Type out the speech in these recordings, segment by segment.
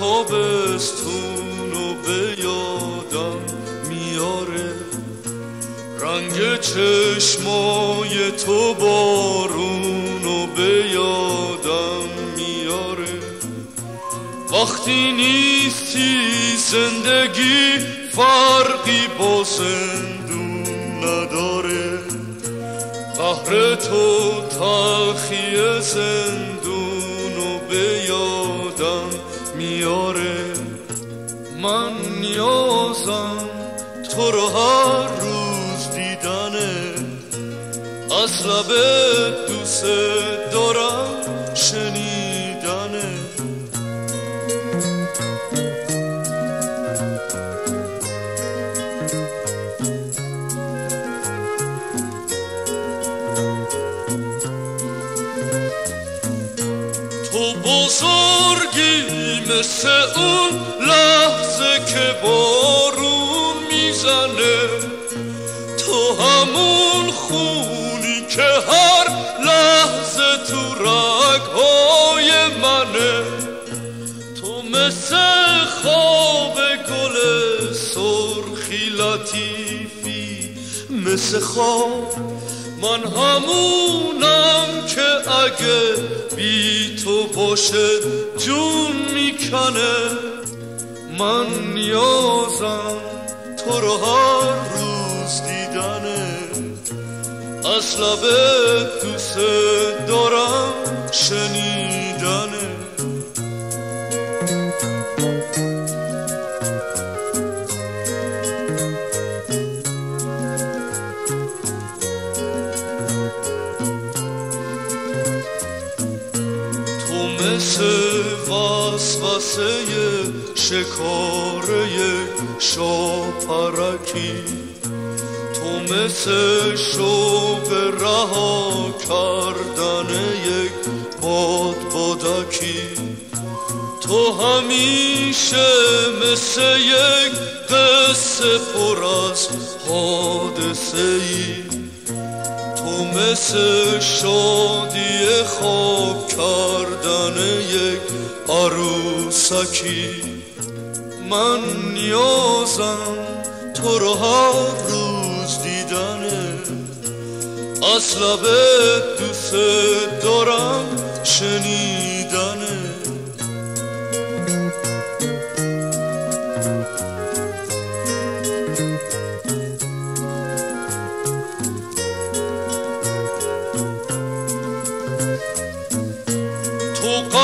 تابستون و به یادم میاره. رنگ چشمای تو بارون و به یادم میاره. وقتی نیستی زندگی فرقی با زندون نداره. قهر تو تلخی زندون نیازم تو رو هر روز دیدنه. از لبه دوست دارم. مثل اون لحظه که بارون می‌زنه تو همون خونی که هر لحظه تو رگهای منه تو مثل خواب گل سرخی لطیفی مثل خواب من همونم که اگه بی تو باشه جون می‌کنه. من نیازم تو رو هر روز دیدنه. از لبه دوست دارم شنیدنه. مثل وسوسه شکاره شاپرکی تو مثل شوق رها کردن یک باد بادکی تو همیشه مثل یک قصه پر از حادثه ای مثل شادی خواب کردن یک عروسکی. من نیازم تو رو هر روز دیدنه از لبه دوست دارم شنیدنه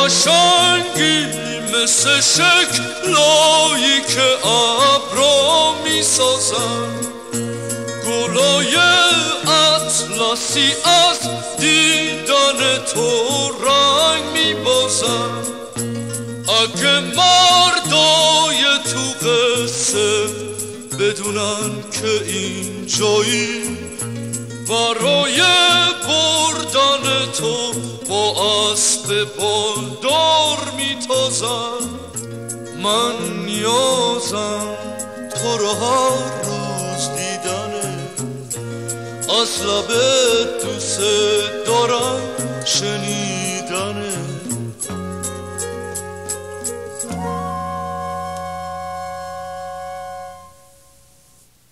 قشنگی مثل شکلایی که ابرا می‌سازن گلای اطلسی از دیدن تو رنگ میبازن اگه مردای تو قصه بدونن که این جایی برای بردن تو با اسب بالدار میتازم. من نیازم تو رو هر روز دیدنه از لبه دوست دارم شنید